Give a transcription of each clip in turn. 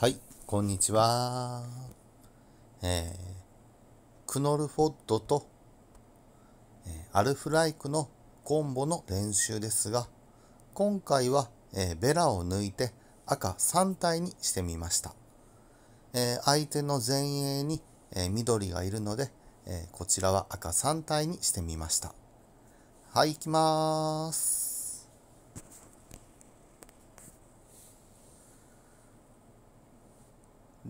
はい、こんにちは。えー、クノルフォッドと、えーアルフライクのコンボの練習ですが、今回は、えーベラを抜いて赤3体にしてみました。えー相手の前衛に、え緑がいるので、えこちらは赤3体にしてみました。はい、行きまーす。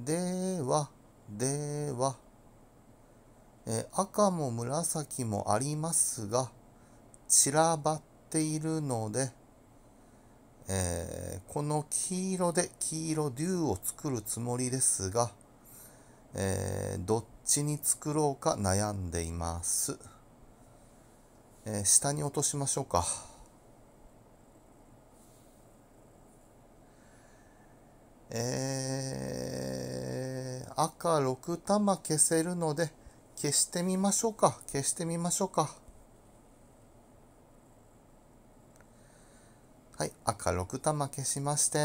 では、では、え赤も紫もありますが、散らばっているので、えーこの黄色で黄色竜を作るつもりですが、えーどっちに作ろうか悩んでいます。えー下に落としましょうか。えー赤6玉消せるので消してみましょうか。消してみましょうか。はい赤6玉消しまして。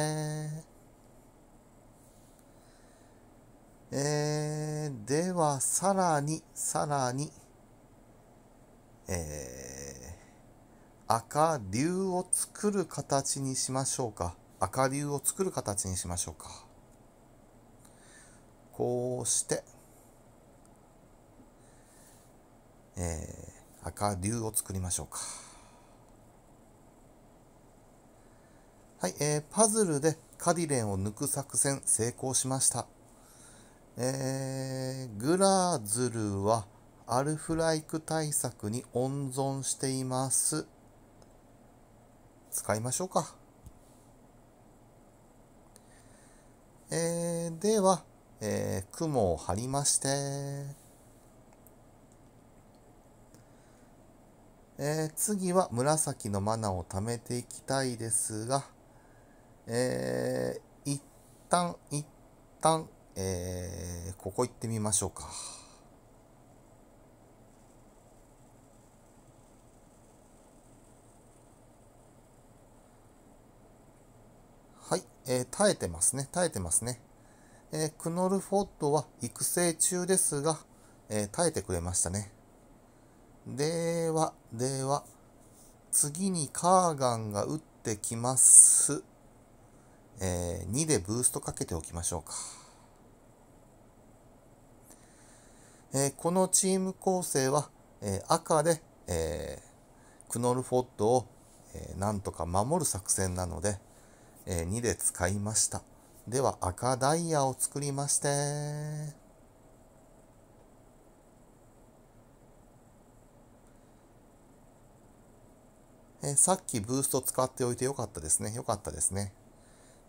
えー、ではさらにさらにえー、赤竜を作る形にしましょうか。赤竜を作る形にしましょうか。こうして、えー、赤竜を作りましょうか。はい、えー、パズルでカディレンを抜く作戦成功しました。えー、グラーズルはアルフライク対策に温存しています。使いましょうか。えー、では、えー、雲を張りまして、えー、次は紫のマナを貯めていきたいですが、えー、一旦、一旦、えー、ここ行ってみましょうか。はい、えー耐えてますね。耐えてますね。えークノルフォットは育成中ですが、えー耐えてくれましたね。では、では、次にカーガンが打ってきます。えー2でブーストかけておきましょうか。えーこのチーム構成は、えー赤で、えクノルフォットを、えーなんとか守る作戦なので、え2で使いました。では赤ダイヤを作りまして、えさっきブースト使っておいてよかったですね。よかったですね。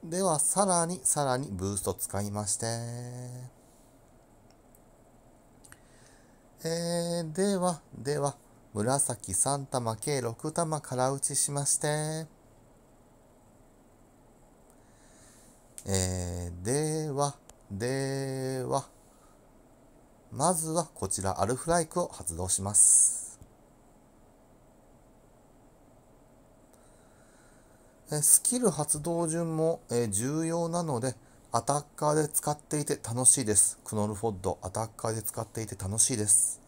ではさらにさらにブースト使いまして、えー、ではでは紫3玉計6玉から打ちしまして、えー、では、では、まずはこちらアルフライクを発動します。えスキル発動順も、えー重要なので、アタッカーで使っていて楽しいです。クノルフォッド、アタッカーで使っていて楽しいです。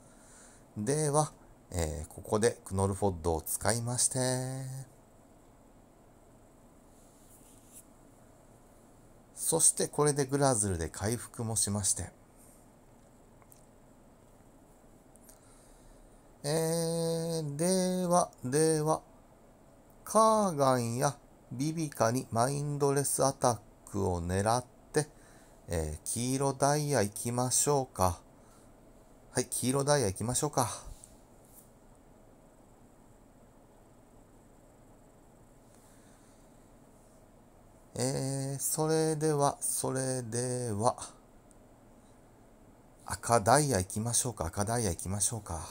では、えーここでクノルフォッドを使いまして、そしてこれでグラズルで回復もしまして、えー、では、では、カーガンやビビカにマインドレスアタックを狙って、えー黄色ダイヤ行きましょうか。はい、黄色ダイヤ行きましょうか。えーそれでは、それでは、赤ダイヤ行きましょうか。赤ダイヤ行きましょうか。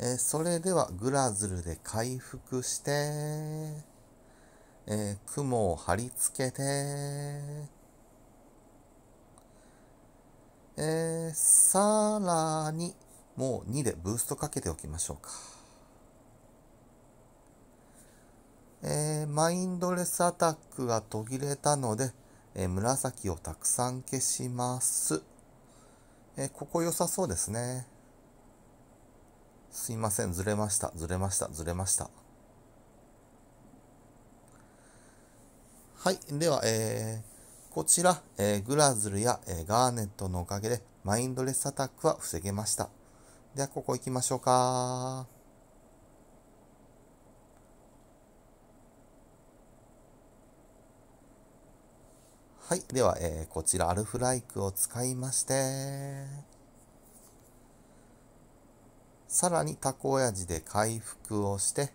えーそれではグラズルで回復して、えー雲を貼り付けて、えーさらにもう2でブーストかけておきましょうか。えー、マインドレスアタックが途切れたので、えー、紫をたくさん消します。えー、ここ良さそうですね。すいません、ずれました、ずれました、ずれました。はい。では、えー、こちら、えー、グラズルや、えー、ガーネットのおかげで、マインドレスアタックは防げました。では、ここ行きましょうか。はい。では、えー、こちら、アルフライクを使いまして、さらにタコ親父で回復をして、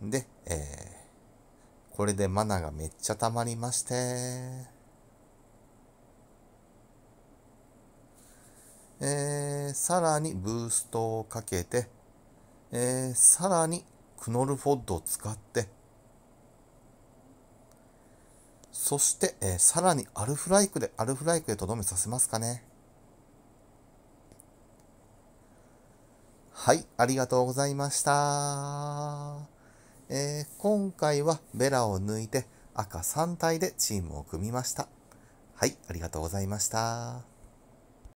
で、えー、これでマナがめっちゃ溜まりまして、えー、さらにブーストをかけて、えー、さらにクノルフォッドを使って、そして、えー、さらにアルフライクで、アルフライクでとどめさせますかね。はい、ありがとうございました。えー、今回はベラを抜いて赤3体でチームを組みました。はい、ありがとうございました。